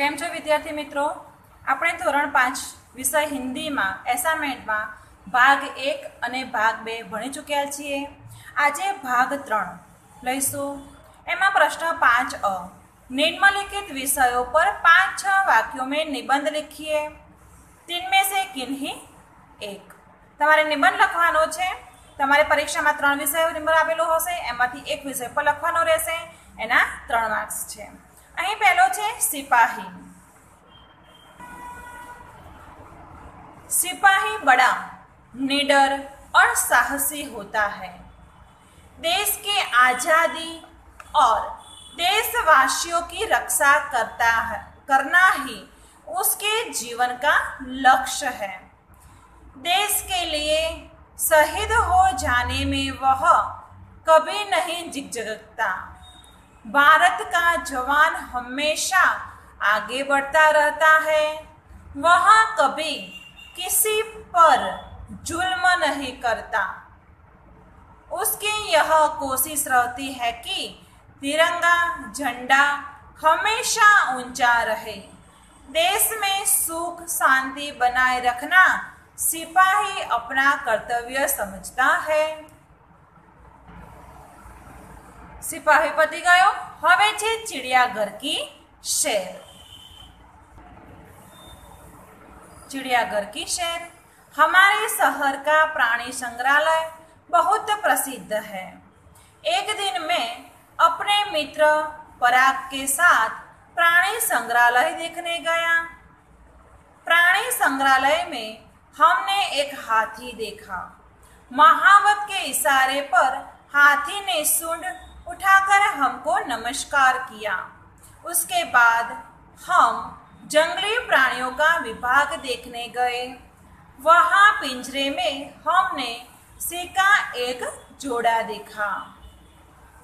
કેમ છો વિદ્યાર્થી મિત્રો? આપણે ધોરણ પાંચ વિષય હિન્દીમાં એસાઇમેન્ટમાં ભાગ એક અને ભાગ બે ભણી ચૂક્યા છીએ. આજે ભાગ ત્રણ લઈશું. એમાં પ્રશ્ન પાંચ અ, નિમ્નલિખિત વિષયો પર પાંચ છ વાક્યો મેં નિબંધ લખીએ. તિનમે સે કિન્હી એક. તમારે નિબંધ લખવાનો છે. તમારે પરીક્ષામાં ત્રણ વિષયો નંબર આપેલો હશે. એમાંથી એક વિષય પર લખવાનો રહેશે. એના ત્રણ માર્ક્સ છે. અહીં પહેલો છે સિપાહી. सिपाही बड़ा निडर और साहसी होता है देश के आज़ादी और देशवासियों की रक्षा करता है करना ही उसके जीवन का लक्ष्य है देश के लिए शहीद हो जाने में वह कभी नहीं झिझकता भारत का जवान हमेशा आगे बढ़ता रहता है। वह कभी किसी पर जुल्म नहीं करता। उसकी यह कोशिश रहती है कि तिरंगा झंडा हमेशा ऊँचा रहे। देश में सुख, शांति बनाए रखना सिपाही अपना कर्तव्य समझता है। सिपाही पति गयो હવે છે चिड़ियाघर की शेर चिड़ियाघर की शेर हमारे शहर का प्राणी संग्रहालय बहुत प्रसिद्ध है एक दिन मैं अपने मित्र पराग के साथ प्राणी संग्रहालय देखने गया प्राणी संग्रहालय में हमने एक हाथी देखा महावत के इशारे पर हाथी ने सूंड उठाकर हमको नमस्कार किया। उसके बाद हम जंगली प्राणियों का विभाग देखने गए। वहाँ पिंजरे में हमने सिंह का एक जोड़ा देखा।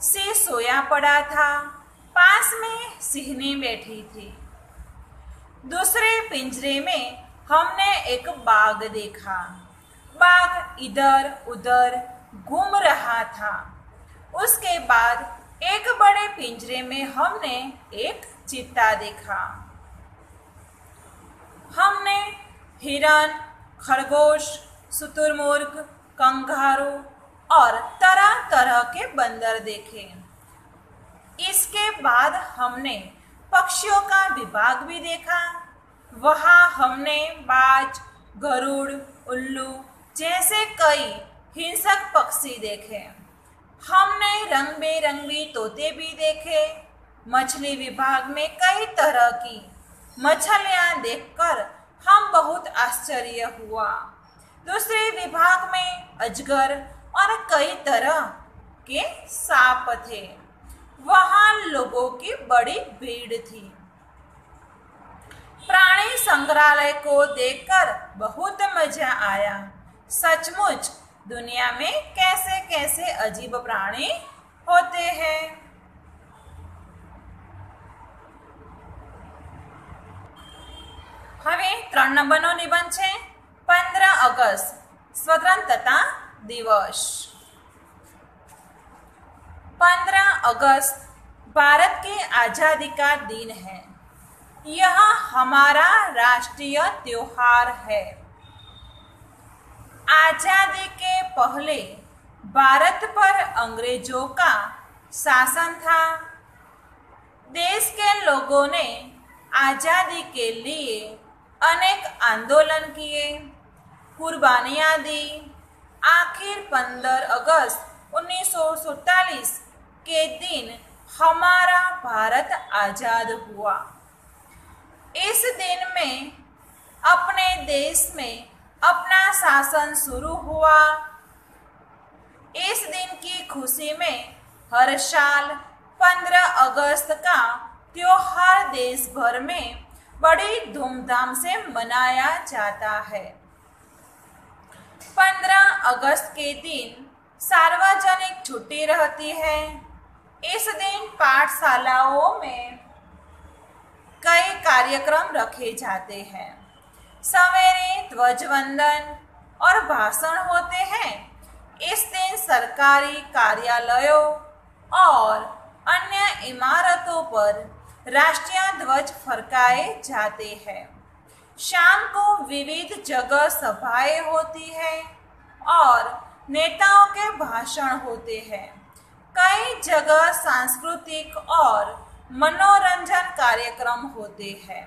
सिंह सोया पड़ा था। पास में सिहनी बैठी थी। दूसरे पिंजरे में हमने एक बाघ देखा। बाघ इधर उधर घूम रहा था। उसके बाद एक बड़े पिंजरे में हमने एक चीता देखा। हमने हिरन, खरगोश शुतुरमुर्ग कंगारू और तरह तरह के बंदर देखे। इसके बाद हमने पक्षियों का विभाग भी देखा। वहाँ हमने बाज, गरुड़, उल्लू जैसे कई हिंसक पक्षी देखे। हमने रंग बेरंगी तोते भी देखे, मछली विभाग में कई तरह की मछलियाँ देखकर हम बहुत आश्चर्य हुआ। दूसरे विभाग में अजगर और कई तरह के सांप थे। वहाँ लोगों की बड़ी भीड़ थी। प्राणी संग्रहालय को देखकर बहुत मज़ा आया। सचमुच दुनिया में कैसे कैसे अजीब प्राणी होते हैं હવે ત્રણ નંબરનો નિબંધ છે પંદર અગસ્ટ स्वतंत्रता दिवस पंद्रह अगस्त भारत की आजादी का दिन है यह हमारा राष्ट्रीय त्योहार है आज़ादी के पहले भारत पर अंग्रेज़ों का शासन था। देश के लोगों ने आज़ादी के लिए अनेक आंदोलन किए। कुर्बानियाँ दी। आखिर 15 अगस्त 1947 के दिन हमारा भारत आज़ाद हुआ। इस दिन में अपने देश में अपना शासन शुरू हुआ। इस दिन की खुशी में हर साल 15 अगस्त का त्योहार देश भर में बड़ी धूमधाम से मनाया जाता है। 15 अगस्त के दिन सार्वजनिक छुट्टी रहती है। इस दिन पाठशालाओं में कई कार्यक्रम रखे जाते हैं। सवेरे ध्वजवंदन और भाषण होते हैं। इस दिन सरकारी कार्यालयों और अन्य इमारतों पर राष्ट्रीय ध्वज फरकाए जाते हैं। शाम को विविध जगह सभाएँ होती है और नेताओं के भाषण होते हैं। कई जगह सांस्कृतिक और मनोरंजन कार्यक्रम होते हैं।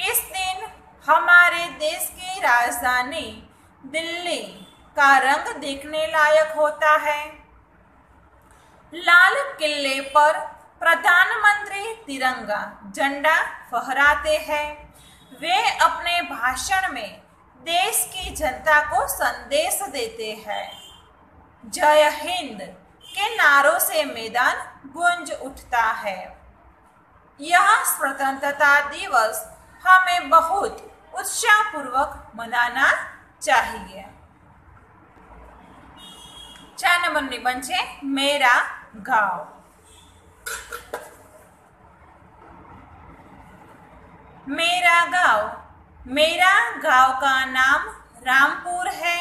इस दिन हमारे देश की राजधानी दिल्ली का रंग देखने लायक होता है। लाल किले पर प्रधानमंत्री तिरंगा झंडा फहराते हैं। वे अपने भाषण में देश की जनता को संदेश देते हैं। जय हिंद के नारों से मैदान गूंज उठता है। यह स्वतंत्रता दिवस हमें बहुत उत्साहपूर्वक मनाना चाहिए। चार नंबर निबंध है मेरा गाँव। मेरा गाँव मेरा गाँव का नाम रामपुर है।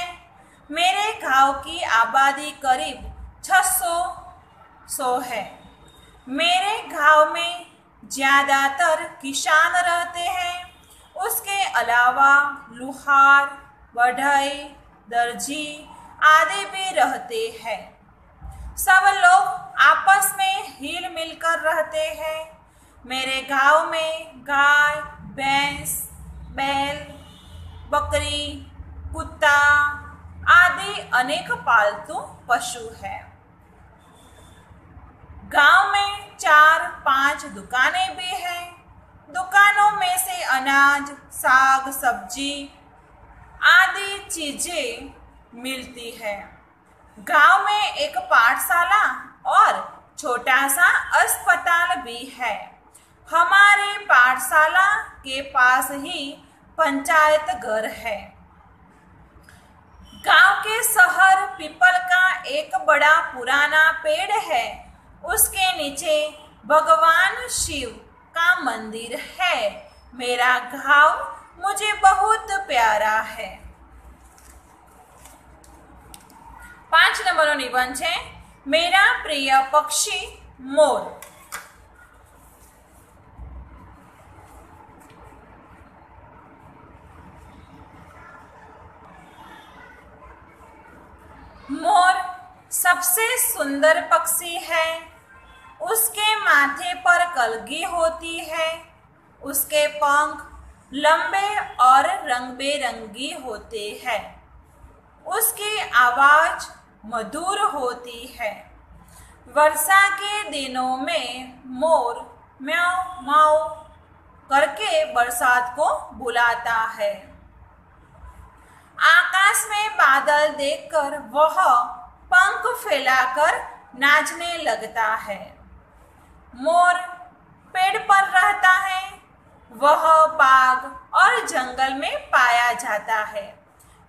मेरे गाँव की आबादी करीब 600 सौ है। मेरे गाँव में ज़्यादातर किसान रहते हैं। उसके अलावा लुहार बढ़ई दर्जी आदि भी रहते हैं। सब लोग आपस में हिल मिलकर रहते हैं। मेरे गाँव में गाय, भैंस, बैल, बकरी, कुत्ता आदि अनेक पालतू पशु हैं। गाँव में चार पाँच दुकानें भी हैं। दुकानों में से अनाज, साग, सब्ज़ी आदि चीज़ें मिलती है। गाँव में एक पाठशाला और छोटा सा अस्पताल भी है। हमारे पाठशाला के पास ही पंचायत घर है। गाँव के शहर पीपल का एक बड़ा पुराना पेड़ है। उसके नीचे भगवान शिव का मंदिर है। मेरा गाँव मुझे बहुत प्यारा है। पाँच नंबर निबंध है। मेरा प्रिय पक्षी मोर। मोर सबसे सुंदर पक्षी है। उसके माथे पर कलगी होती है। उसके पंख लंबे और रंग बेरंगी होते हैं। उसकी आवाज़ मधुर होती है। वर्षा के दिनों में मोर म्याऊ माऊ करके बरसात को बुलाता है। आकाश में बादल देखकर वह पंख फैलाकर नाचने लगता है। मोर पेड़ पर रहता है, वह बाग और जंगल में पाया जाता है।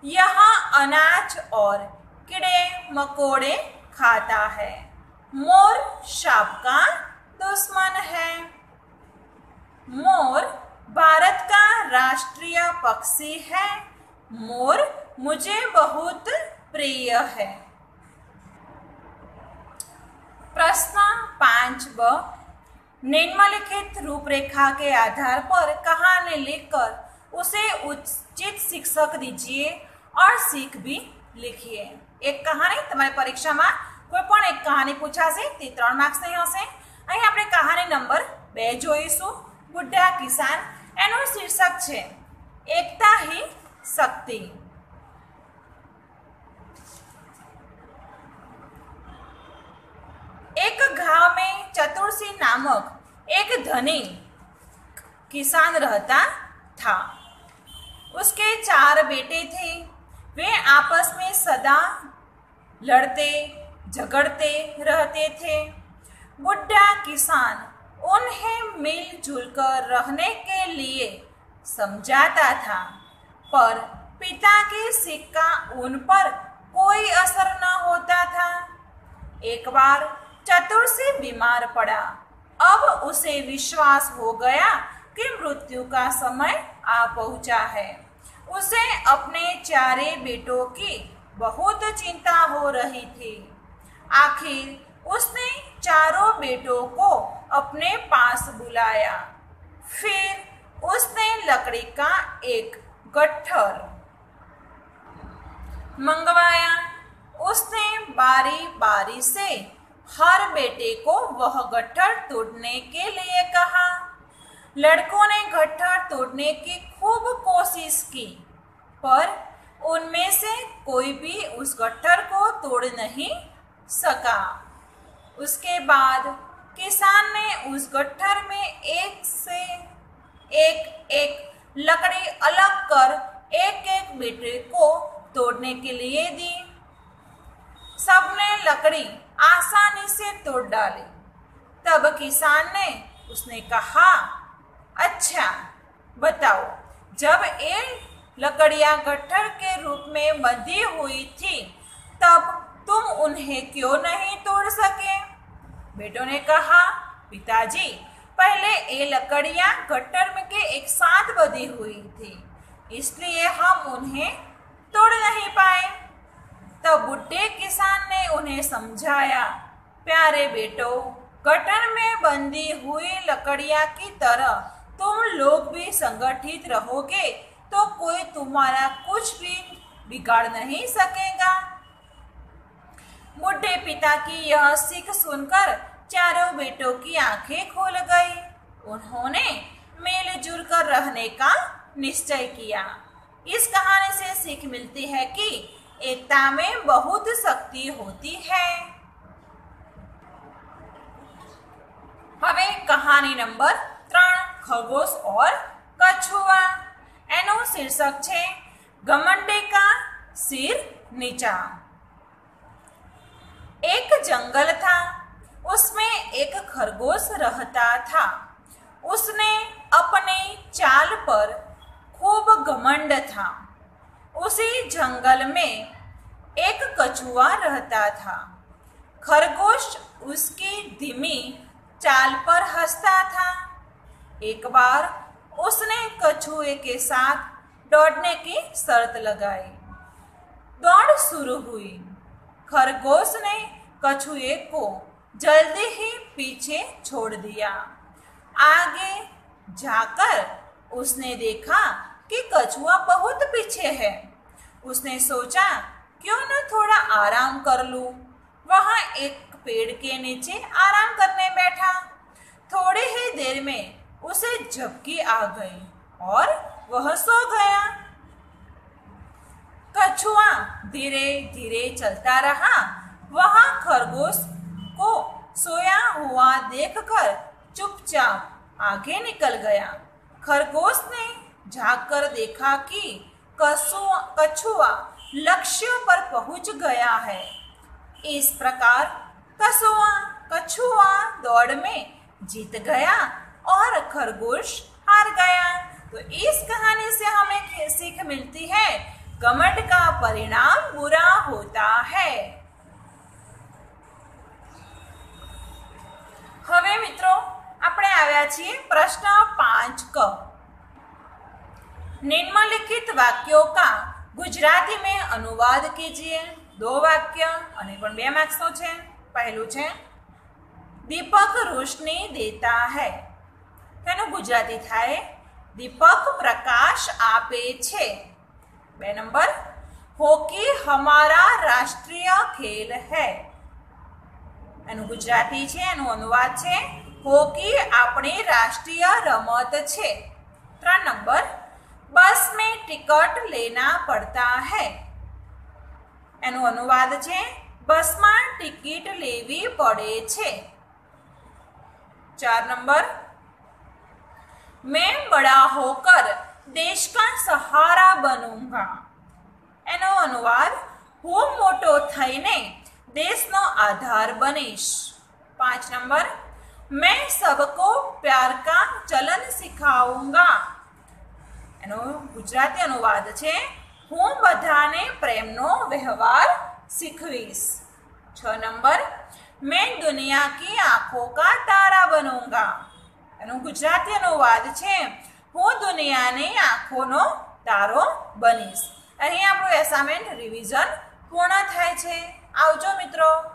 यह अनाज और कीड़े मकोड़े खाता है। मोर सांप का दुश्मन है। मोर भारत का राष्ट्रीय पक्षी है। मोर मुझे बहुत प्रिय है। प्रश्न पांच ब निम्नलिखित रूपरेखा के आधार पर कहानी लिखकर उसे उचित शिक्षक दीजिए और सीख भी लिखिए એક કહાની તમારી પરીક્ષામાં કોઈ પણ એક કહાની પૂછાશે તે ત્રણ માર્ક્સની હશે અહીં આપણે કહાની નંબર બે જોઈશું બુઢા કિસાન એનું શીર્ષક છે એકતા ही शक्ति एक गाँव में चतुर सिंह नामक एक धनी किसान रहता था। उसके चार बेटे थे। वे आपस में सदा लड़ते, झगड़ते रहते थे। बुढ़ा किसान उन्हें मिलजुल कर रहने के लिए समझाता था, पर पिता की सिक्का उन पर कोई असर न होता था। एक बार चतुर से बीमार पड़ा। अब उसे विश्वास हो गया कि मृत्यु का समय आ पहुँचा है। उसे अपने चारे बेटों की बहुत चिंता हो रही थी। आखिर उसने चारों बेटों को अपने पास बुलाया। फिर उसने लकड़ी का एक गट्ठर मंगवाया। उसने बारी बारी से हर बेटे को वह गट्ठर तोड़ने के लिए कहा। लड़कों ने गट्ठर तोड़ने की खूब कोशिश की, पर उनमें से कोई भी उस गट्ठर को तोड़ नहीं सका। उसके बाद किसान ने उस गट्ठर में एक से एक एक लकड़ी अलग कर एक एक बेटे को तोड़ने के लिए दी। सबने लकड़ी आसानी से तोड़ डाले। तब किसान ने उसने कहा अच्छा बताओ, जब ये लकड़ियाँ गट्ठर के रूप में बंधी हुई थी, तब तुम उन्हें क्यों नहीं तोड़ सके? बेटों ने कहा, पिताजी, पहले ये लकड़ियाँ गट्ठर में के एक साथ बंधी हुई थी, इसलिए हम उन्हें तोड़ नहीं पाए। तब बुढ़े किसान ने उन्हें समझाया, प्यारे बेटो, गटर में बंधी हुई लकड़ियाँ की तरह तुम लोग भी संगठित रहोगे तो कोई तुम्हारा कुछ भी बिगाड़ नहीं सकेगा। बुढ़े पिता की यह सीख सुनकर चारों बेटों की आँखें खोल गई। उन्होंने मिलजुल कर रहने का निश्चय किया। इस कहानी से सीख मिलती है कि एकता में बहुत शक्ति होती है હવે કહાની નંબર ત્રણ ખરગોશ ઓર કછુઆ એનું શીર્ષક છે ઘમંડે કા सिर नीचा एक जंगल था उसमें एक खरगोश रहता था उसने अपने चाल पर खूब घमंड था उसी जंगल में एक कछुआ रहता था। खरगोश उसकी धीमी चाल पर हंसता था। एक बार उसने कछुए के साथ दौड़ने की शर्त लगाई। दौड़ शुरू हुई। खरगोश ने कछुए को जल्दी ही पीछे छोड़ दिया। आगे जाकर उसने देखा कि कछुआ बहुत उसने सोचा, क्यों न थोड़ा आराम कर लूँ। वहाँ एक पेड़ के नीचे आराम करने बैठा। थोड़ी ही देर में उसे झपकी आ गई और वह सो गया। कछुआ धीरे धीरे चलता रहा। वहाँ खरगोश को सोया हुआ देखकर चुपचाप आगे निकल गया। खरगोश ने झाँक कर देखा कि कछुआ लक्ष्य पर पहुंच गया है इस प्रकार कसुआ कछुआ दौड़ में जीत गया और खरगोश हार गया तो इस कहानी से हमें सीख मिलती है घमंड का परिणाम बुरा होता है હવે મિત્રો આપણે આવ્યા છીએ પ્રશ્ન પાંચ ક નિમ્નલિખિત વાક્યો કા ગુજરાતી મેં અનુવાદ કીજીએ? દો વાક્ય અને પણ બે માર્ક્સનો છે. પહેલું છે, દીપક રોશની દેતા હૈ. તેનું ગુજરાતી થાય? દીપક પ્રકાશ આપે છે. બે નંબર, હોકી હમારા રાષ્ટ્રીય ખેલ હૈ. એનું ગુજરાતી છે, એનું અનુવાદ છે, હોકી આપણી રાષ્ટ્રીય રમત છે. ત્રણ નંબર બસ में टिकट लेना पड़ता है એનું અનુવાદ છે બસમાં ટિકિટ લેવી પડે છે ચાર નંબર मैं बड़ा होकर देश का सहारा बनूंगा એનો અનુવાદ હું મોટો થઈને દેશનો આધાર બનીશ પાંચ નંબર मैं सबको प्यार का चलन सिखाऊंगा એનો ગુજરાતી અનુવાદ છે, હું બધાને પ્રેમનો વ્યવહાર શીખવીશ. છ નંબર, મેં દુનિયા કી આંખો કા તારા બનુંગા. એનો ગુજરાતી અનુવાદ છે, હું દુનિયાની આંખોનો તારો બનીશ. અહીં આપણું એસાઇમેન્ટ રિવિઝન પૂર્ણ થાય છે. આવજો મિત્રો.